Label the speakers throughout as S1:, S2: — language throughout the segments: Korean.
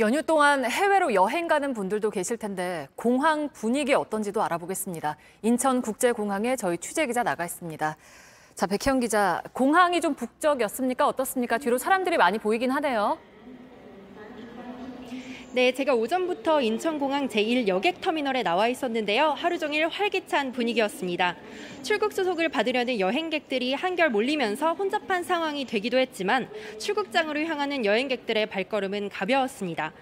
S1: 연휴 동안 해외로 여행 가는 분들도 계실 텐데 공항 분위기 어떤지도 알아보겠습니다. 인천국제공항에 저희 취재기자 나가 있습니다. 자, 백현 기자, 공항이 좀 북적였습니까? 어떻습니까? 뒤로 사람들이 많이 보이긴 하네요.
S2: 네, 제가 오전부터 인천공항 제1여객터미널에 나와 있었는데요. 하루 종일 활기찬 분위기였습니다. 출국 수속을 받으려는 여행객들이 한결 몰리면서 혼잡한 상황이 되기도 했지만 출국장으로 향하는 여행객들의 발걸음은 가벼웠습니다.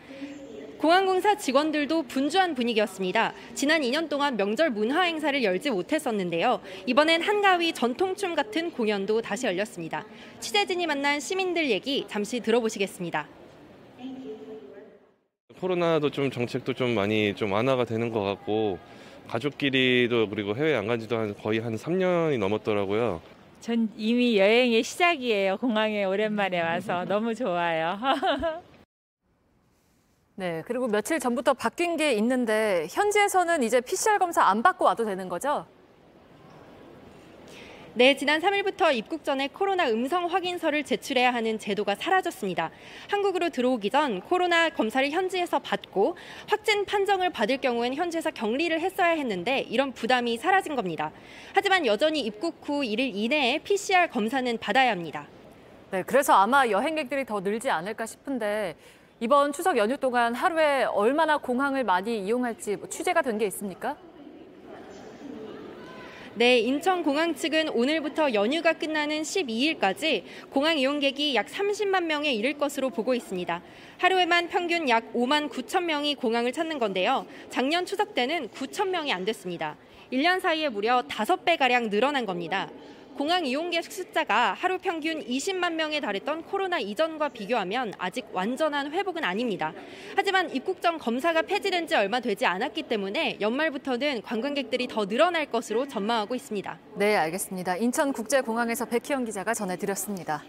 S2: 공항공사 직원들도 분주한 분위기였습니다. 지난 2년 동안 명절 문화 행사를 열지 못했었는데요. 이번엔 한가위 전통춤 같은 공연도 다시 열렸습니다. 취재진이 만난 시민들 얘기 잠시 들어보시겠습니다.
S3: 코로나도 좀 정책도 좀 많이 좀 완화가 되는 것 같고 가족끼리도 그리고 해외 안 간지도 한 거의 한 3년이 넘었더라고요.
S4: 전 이미 여행의 시작이에요. 공항에 오랜만에 와서 너무 좋아요.
S1: 네, 그리고 며칠 전부터 바뀐 게 있는데 현지에서는 이제 PCR 검사 안 받고 와도 되는 거죠?
S2: 네, 지난 3일부터 입국 전에 코로나 음성 확인서를 제출해야 하는 제도가 사라졌습니다. 한국으로 들어오기 전 코로나 검사를 현지에서 받고 확진 판정을 받을 경우엔 현지에서 격리를 했어야 했는데 이런 부담이 사라진 겁니다. 하지만 여전히 입국 후 1일 이내에 PCR 검사는 받아야 합니다.
S1: 네, 그래서 아마 여행객들이 더 늘지 않을까 싶은데 이번 추석 연휴 동안 하루에 얼마나 공항을 많이 이용할지 뭐 취재가 된 게 있습니까?
S2: 네, 인천공항 측은 오늘부터 연휴가 끝나는 12일까지 공항 이용객이 약 30만 명에 이를 것으로 보고 있습니다. 하루에만 평균 약 5만 9천 명이 공항을 찾는 건데요. 작년 추석 때는 9천 명이 안 됐습니다. 1년 사이에 무려 5배가량 늘어난 겁니다. 공항 이용객 숫자가 하루 평균 20만 명에 달했던 코로나 이전과 비교하면 아직 완전한 회복은 아닙니다. 하지만 입국 전 검사가 폐지된 지 얼마 되지 않았기 때문에 연말부터는 관광객들이 더 늘어날 것으로 전망하고 있습니다.
S1: 네, 알겠습니다. 인천국제공항에서 백희영 기자가 전해드렸습니다.